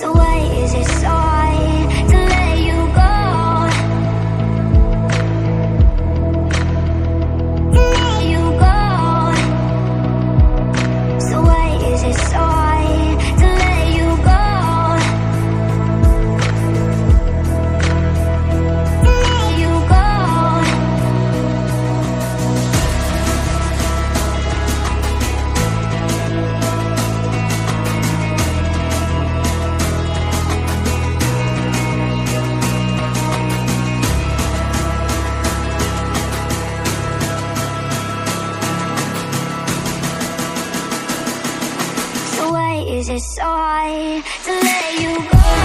So Hard to let you go?